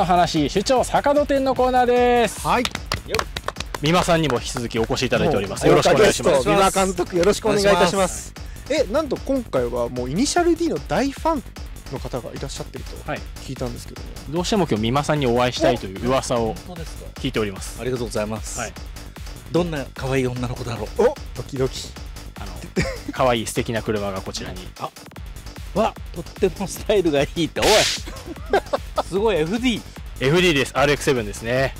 車の話主張坂戸店のコーナーです。はい。美馬さんにも引き続きお越しいただいております。よろしくお願いします。三輪監督よろしくお願いいたします。えなんと今回はもうイニシャル D の大ファンの方がいらっしゃってるとはい。聞いたんですけども、どうしても今日美馬さんにお会いしたいという噂を聞いております。ありがとうございます、はい。どんな可愛い女の子だろう？おドキドキ。あの可愛い素敵な車がこちらに。わとってもスタイルがいいっておいすごい FD FD です。RX7 ですね。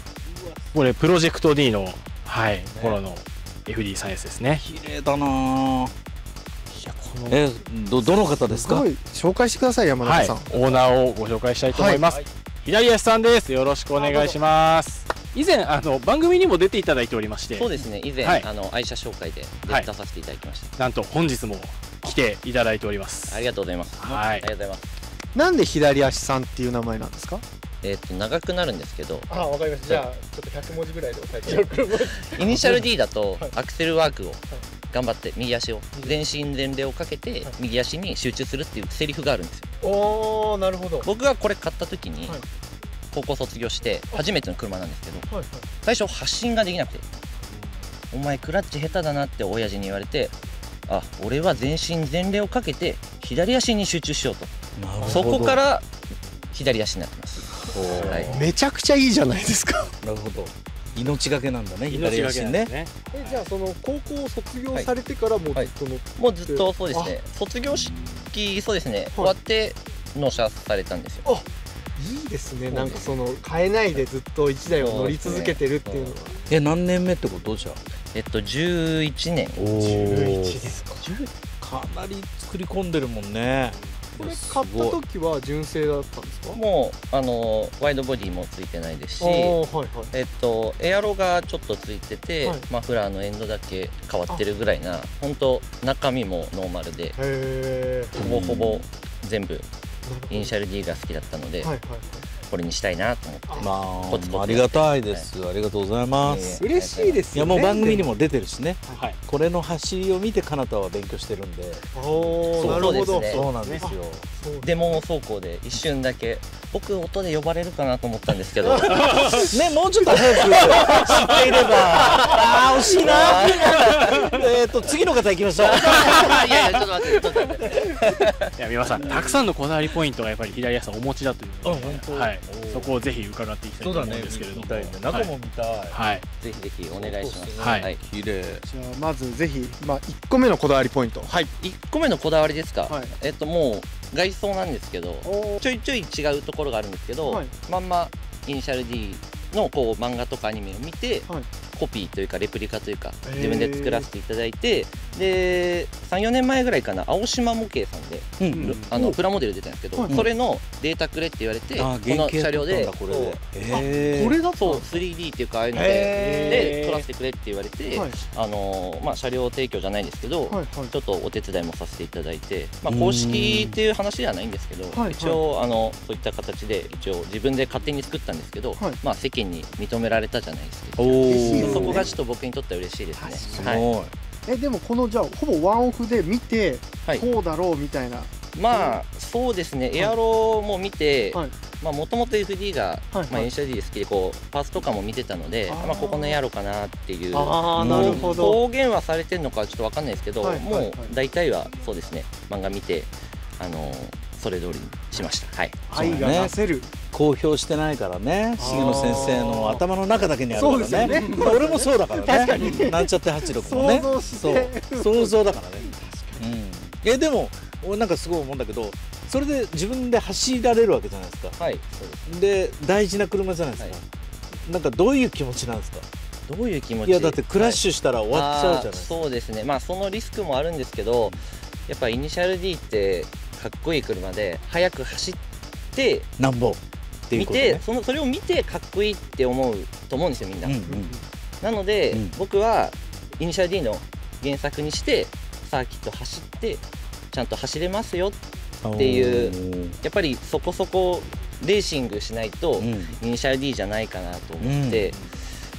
これプロジェクト D のはい頃の FD3S ですね。綺麗だなぁいやこのえどどの方ですか？紹介してください山はい中さん、オーナーをご紹介したいと思います、左足さんです。よろしくお願いします。以前あの番組にも出ていただいておりまして。そうですね。以前、はい。あの愛車紹介ではい。出させていただきました、なんと本日も来ていただいております。ありがとうございます、はい。ありがとうございますなんで左足さんっていう名前なんですか？えっ、と長くなるんですけど。あわかりました。じゃあちょっと100文字ぐらいで押さえて。イニシャル D だとはい。アクセルワークを頑張って右足を全身全霊をかけて右足に集中するっていうセリフがあるんですよ。おおなるほど。はい僕がこれ買った時にはい。高校卒業して初めての車なんですけどはい最初発進ができなくて「お前クラッチ下手だな」って親父に言われてあ俺は全身全霊をかけて左足に集中しようとそこから左足になってます。はい。めちゃくちゃいいじゃないですか。なるほど。命がけなんだね命左足ね。ねえじゃあその高校を卒業されてからもうずっとの、もうずっとそうですね。卒業式そうですね、終わって納車されたんですよ。いいですね。なんかその変えないでずっと1台を乗り続けてるっていうのは。え何年目ってこと？じゃえっと11年。お11ですか。かなり作り込んでるもんねこれ買った時は純正だったんですか？もうあのワイドボディもついてないですしはいはい。えっとエアロがちょっとついてて、はい。マフラーのエンドだけ変わってるぐらいな本当中身もノーマルでほぼほぼ全部イニシャル D が好きだったので、はいはいこれにしたいなと思って。まコツコツあありがたいです、ありがとうございます、嬉しいですいやよねもう番組にも出てるしね。はいこれの走りを見てかなたは勉強してるんで。おおそうなるほど。ねそうなんですよ。デモ走行で一瞬だけ僕音で呼ばれるかなと思ったんですけど。ねもうちょっと早く。知っていればあー惜しいな。えっと次の方行きましょう。いやいやちょっと待ってちょっと待っていや美馬さんたくさんのこだわりポイントがやっぱり左足さんお持ちだというので、あ本当。はい。そこをぜひ伺っていきたいと思うんですけれども、中も見たい、はいぜひぜひお願いしますはいはい、綺麗じゃあまずぜひまあ1個目のこだわりポイントはい1個目のこだわりですか、はいえっともう外装なんですけどおちょいちょい違うところがあるんですけど、はいまんまイニシャル D のこう漫画とかアニメを見て、はいコピーというかレプリカというか自分で作らせていただいてで34年前ぐらいかな青島模型さんで、うんうん。あのプラモデル出たんですけど、はいそれのデータくれって言われて、あこの車両でこれで。あへー。これだったそう 3D っていうかああいうのでへで撮らせてくれって言われて、はい。あのーまあ、車両提供じゃないんですけど、はいはい。ちょっとお手伝いもさせていただいて、まあ、うん公式っていう話ではないんですけど、一応あのそういった形で一応自分で勝手に作ったんですけど、はい。まあ、世間に認められたじゃないですけど、お嬉しいですねそこがちょっと僕にとっては嬉しいですね。すはいえでもこのじゃあほぼワンオフで見てはい。こうだろうみたいな。まあそうですね、エアロも見てはい。もともと FD が、はいまあ、イニシャル D で好きでこうパーツとかも見てたのでまあ、ここのエアロかなっていう。ああなるほど。公言はされてるのかちょっとわかんないですけど、はいはいはい。もう大体はそうですね。漫画見てあのそれ通りにしました。はい。愛が出せる公表してないからね重野先生の頭の中だけにあるからね。ね。俺もそうだからね。なんちゃって86もね。そう。想像だからね。うん。えでも俺なんかすごい思うんだけどそれで自分で走られるわけじゃないですか。はい。で大事な車じゃないですか、はなんかどういう気持ちなんですか？どういう気持ち？いやだってクラッシュしたら終わっちゃうじゃないですか、あーそうですね。まあそのリスクもあるんですけどやっぱイニシャル D ってかっこいい車で速く走ってなんぼ。って見てそのそれを見てかっこいいって思うと思うんですよみんな、うんうん。なので、うん。僕はイニシャル D の原作にしてサーキット走ってちゃんと走れますよっていうやっぱりそこそこレーシングしないと、うん。イニシャル D じゃないかなと思って、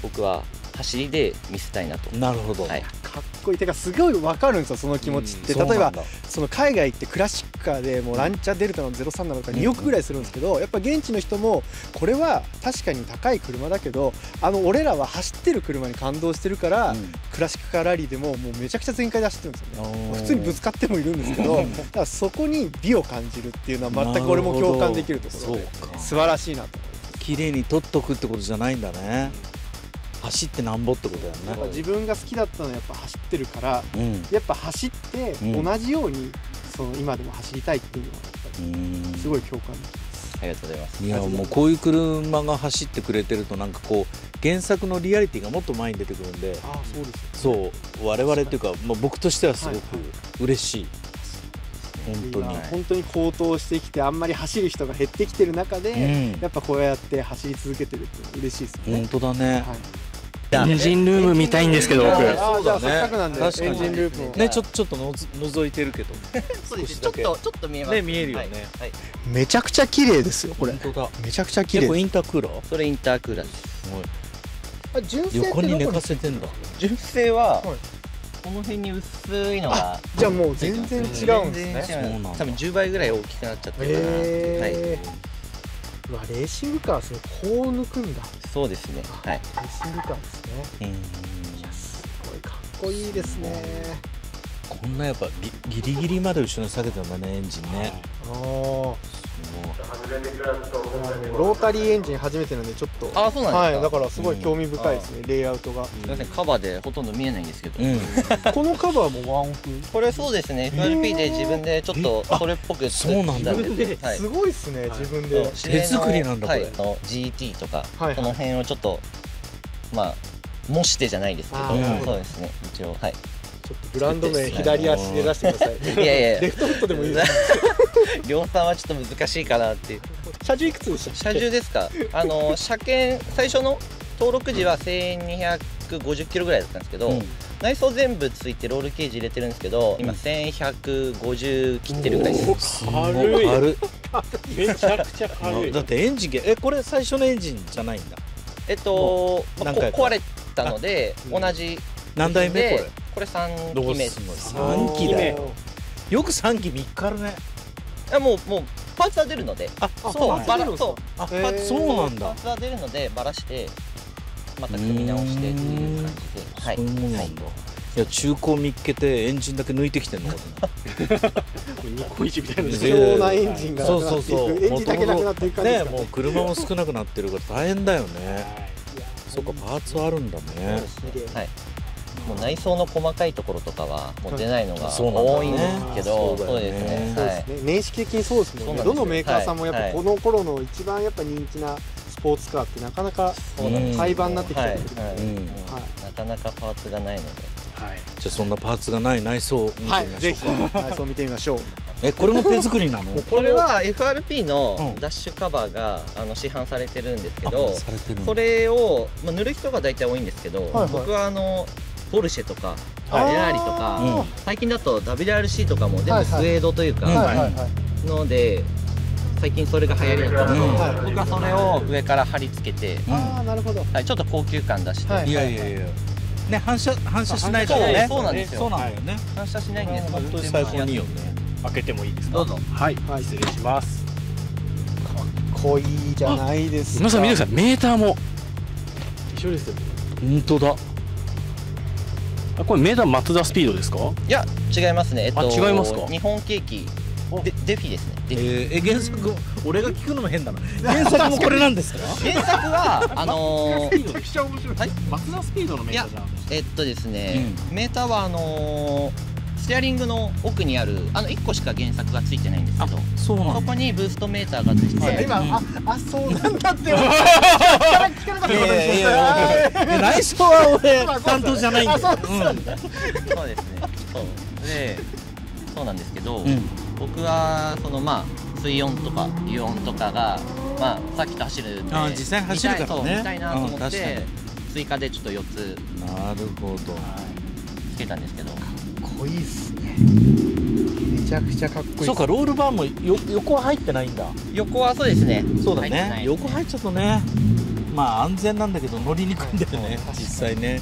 僕は走りで見せたいなと、なるほど、はい、かっこいい。てかすごい分かるんですよその気持ちって、例えばその海外行ってクラシックカーでもうランチャーデルタの03なのか2億ぐらいするんですけど、やっぱ現地の人もこれは確かに高い車だけどあの俺らは走ってる車に感動してるから、クラシックカーラリーでももうめちゃくちゃ全開で走ってるんですよね。普通にぶつかってもいるんですけど だからそこに美を感じるっていうのは全く俺も共感できるところで素晴らしいなと綺麗に取っとくってことじゃないんだね走ってなんぼってことだよね。ぱ自分が好きだったのはやっぱ走ってるからうん。やっぱ走ってうん。同じようにその今でも走りたいっていうのはやっぱうん。りすごい共感です。ありがとうございます。いやもうこういう車が走ってくれてるとなんかこう原作のリアリティがもっと前に出てくるんでああそうですよそう我々っていうか、まあ、僕としてはすごくはい嬉しい、本当に、今本当に高騰してきてあんまり走る人が減ってきてる中で、うん。やっぱこうやって走り続けてるって嬉しいですよね、本当だね、はいエンジンルーム見たいんですけど僕。そうだね。なんで。確かに。エンジンループをねちょちょっとのぞ覗いてるけど。そうですちょっとちょっと見えますね。見えるよね。はいはい。めちゃくちゃ綺麗ですよこれ。本当だ。めちゃくちゃ綺結構麗インタークーラー？それインタークーラーです。あ純正横に？寝かせてんだ。純正は、はい。この辺に薄いのがじゃあもう全然違うんですね。多分10倍ぐらい大きくなっちゃってるかな、はい。うわレーシングカーそれこう抜くんだそうですね。はい。レーシングカーですね。うん。すごいかっこいいですね。こんなやっぱギギリギリまで後ろに下げてんだねエンジンね。ああもロータリーエンジン初めてなんでちょっとあそうなんですか？はいだからすごい興味深いですね、レイアウトが。すみませんカバーでほとんど見えないんですけど、ううん。このカバーもワンオフ？これそうですね FRP で自分でちょっとそれっぽく作そうなんだったんですはい。すごいっすね、自分で。手作りなんだこれ。はい、GT とか、はいはい。この辺をちょっとまあ模してじゃないですけど、そうですね一応はいちょっとブランド名左足で出してください。いやいや。レフトフットでもいいです。量産はちょっと難しいかなって。いう車重いくつでしたっけ？車重ですか？あの車検最初の登録時は1250キロぐらいだったんですけど、うん。内装全部ついてロールケージ入れてるんですけど今1150切ってるぐらいです。軽い。軽い。めちゃくちゃ軽い。だってエンジンがえこれ最初のエンジンじゃないんだ。えっと、まあ、壊れたので同じ何代目これ？でこれ3期目ですどうすんの三期だよよく3期3日あるね。あもうもうパーツは出るので。ああそうなんだ。バラそう。あへーそうなんだ。パーツは出るのでバラしてまた組み直してっていう感じで。はい。そういうもんなんだ。い。や中古見っけてエンジンだけ抜いてきてんのか日本一みたいなと貴重なエンジンがそうそうそう。エンジンだけなくなっていく感じですかね。もう車も少なくなってるから大変だよね。そっかパーツあるんだね。はいもう内装の細かいところとかはもう出ないのが多いんですけど、そうですね。そうはい。ですね。年式的にそうですもんね。どのメーカーさんもやっぱはい。この頃の一番やっぱ人気なスポーツカーってなかなかそうなんですよ廃盤になってきたはいりするはい。うんもうなかなかパーツがないので。はい。じゃあそんなパーツがない内装を見てみましょうか、はいぜひはいそう見てみましょう。えこれも手作りなの？これは FRP のうん。ダッシュカバーがあの市販されてるんですけど、あされてるんだ。それを、まあ、塗る人が大体多いんですけど、はいはい。僕はあのポルシェとかはい。フェラーリとか、うん最近だと WRC とかも全部スウェードというか、ので最近それが流行りだったので、僕はそれを上から貼り付けて、うんああなるほど。はい、ちょっと高級感出して、はいいやいやいや。ね反射反射しないからね。そうなんですよ。そうなんだよね。反射しないんです本当に最高にいいよね。開けてもいいですか？どうぞ。はい、はい失礼します。濃いじゃないですか。皆さん見てください。メーターも。一緒ですよ。本当だあこれメーターマツダスピードですか？いや違いますね。えっとあ違いますか？日本ケーキ。デデフィですね。デフィ。えー、え原作俺が聞くのも変だな。原作もこれなんですか？原作はあのー めっちゃ面白い。はい。マツダスピードのメーターじえっとですね、メーターはあのーステアリングの奥にあるあの1個しか原作がついてないんですけどそうなんだ。そこにブーストメーターがついてて、今ああそうなんだって。思っいやいやいやいや。内装は俺担当じゃないんだよそうですね。そう。でそうなんですけど、うん。僕はそのまあ水温とか油温とかがまあさっきと走るんであ実際走るからね。見たいなと思って、追加でちょっと4つ。なるほど。つけたんですけど濃いっすね。めちゃくちゃかっこいいっす。そうかロールバーもよ横は入ってないんだ。横はそうですね。そうだ入ってない。ね横入っちゃうとね。まあ安全なんだけど乗りにくいんだよねうん実際ね。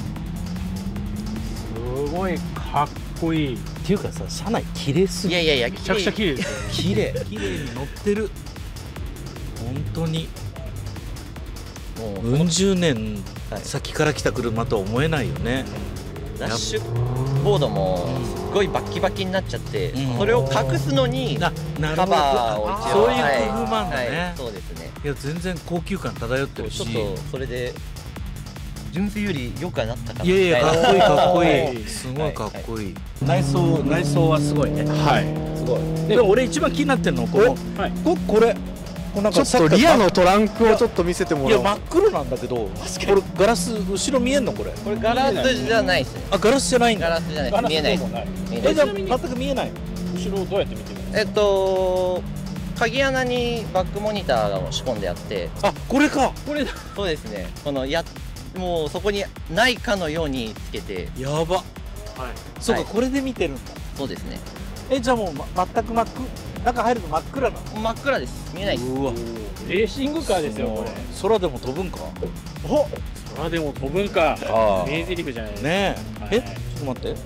すごいかっこいい。っていうかさ車内綺麗すぎいやいやいやめちゃくちゃ綺麗綺麗。綺麗に乗ってる。本当に。もううん十年はい先から来た車とは思えないよね、ダッシュボードもすごいバッキバキになっちゃって、うん。それを隠すのにあなるカほど。バーを一応そういうはい。工夫もあんだね、はいそうですね。いや全然高級感漂ってるし。ちょっとそれで純正より良くはなったかな。いやいやかっこいいかっこいい。おすごいかっこいい、内装内装はすごいね。はい。すごい。で俺一番気になってるのこのはい。ここれちょっとリアのトランクをちょっと見せてもらおう。いや真っ黒なんだけどこれガラス後ろ見えんのこれ。これガラスじゃない。ですねあガラスじゃないんだ。ガラスじゃない。見えないえじゃあ全く見えない。後ろをどうやって見てるえっと鍵穴にバックモニターが仕込んであって。あこれか。これだ。そうですね。このやもうそこにないかのようにつけて。やば。はい。そうか、はい。これで見てるんだ。そうですね。えじゃあもう、ま、全く真っ暗中入ると真っ暗なの。真っ暗です。見えないです。うわ。レーシングカーですよこれ。空でも飛ぶんか？お空でも飛ぶんか。あ名台詞じゃないねえ、はい。えちょっと待って。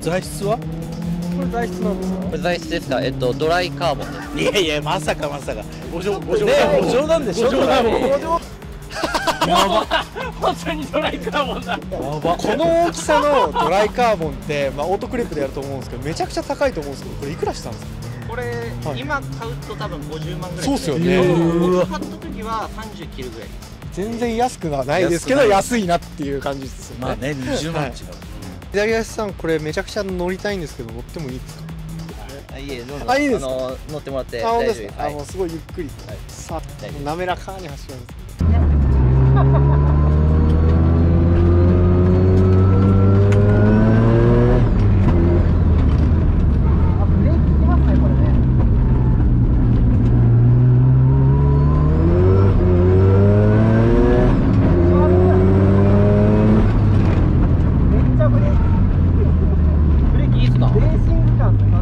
材質は？これ材質なんですか？これ材質ですか？えっとドライカーボンです。いやいやまさかまさか。ねご冗談ご冗談でしょ？ご冗談これ。もまさにドライカーボンだ。やば。この大きさのドライカーボンって、まあ、オートクレープでやると思うんですけどめちゃくちゃ高いと思うんですけどこれいくらしたんですか？これ、はい。今買うと多分50万ぐらい。そうっすよね。僕買った時は30切るぐらい。全然安くはないですけど安い。安いなっていう感じですよね,、まあね20万違う、左足さんこれめちゃくちゃ乗りたいんですけど乗ってもいいですか？あいいいですか？の乗ってもらって大丈夫です。すはい。あもうすごいゆっくり、はい。さ滑らかに走るんですブレーキいいっすかレーシングカーですね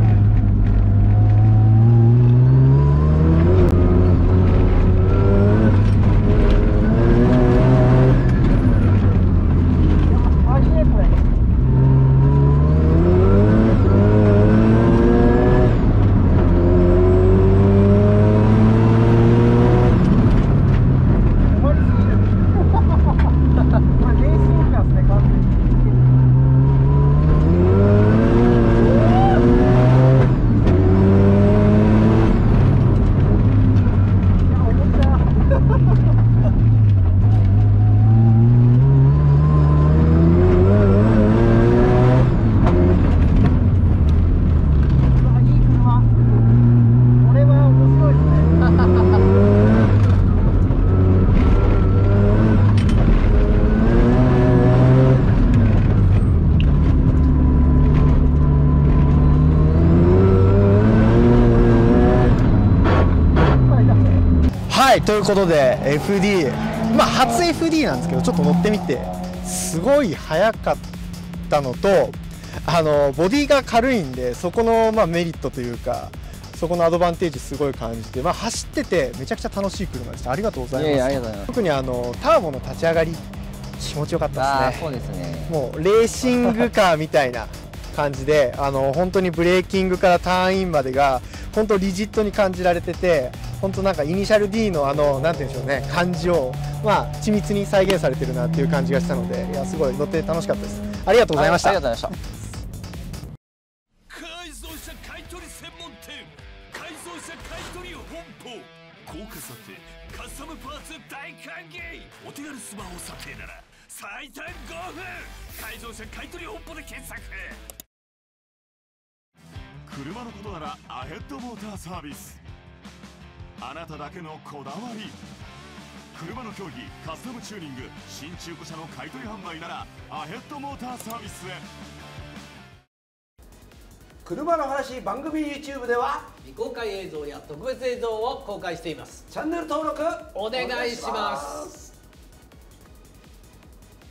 はいということで FD まあ初 FD なんですけどちょっと乗ってみてすごい速かったのとあのボディが軽いんでそこのまあメリットというかそこのアドバンテージすごい感じて、まあ、走っててめちゃくちゃ楽しい車でした。ありがとうございます。特にあのターボの立ち上がり気持ちよかったですね。そうですね。もうレーシングカーみたいな感じであの本当にブレーキングからターンインまでが本当リジットに感じられてて本当なんかイニシャル D のあのなんて言うんでしょうね感じをまあ緻密に再現されてるなっていう感じがしたのでいやすごい乗って楽しかったです。ありがとうございました、ありがとうございました。改造車買取専門店。改造車買取本舗。高価査定カスタムパーツ大歓迎。お手軽スマホ査定なら最短5分。改造車買取本舗で検索車のことならアヘッドモーターサービス。あなただけのこだわり。車の競技カスタムチューニング新中古車の買取販売ならアヘッドモーターサービスへ。車の話番組 YouTube では未公開映像や特別映像を公開しています。チャンネル登録お願いします